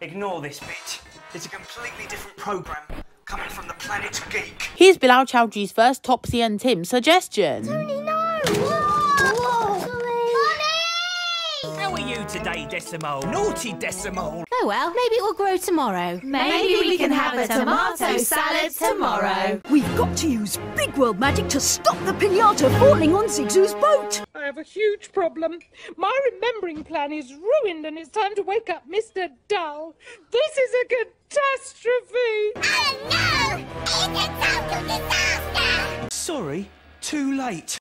Ignore this bit. It's a completely different program coming from the planet Geek. Here's Bilal Chowdhury's first Topsy and Tim suggestion. You today, Decimo? Naughty Decimo. Oh well, maybe it will grow tomorrow. Maybe we can have a tomato salad tomorrow. We've got to use big world magic to stop the pinata falling on Zigzoo's boat. I have a huge problem. My remembering plan is ruined and it's time to wake up Mr. Dull. This is a catastrophe! Oh no! It's a total disaster! Sorry, too late.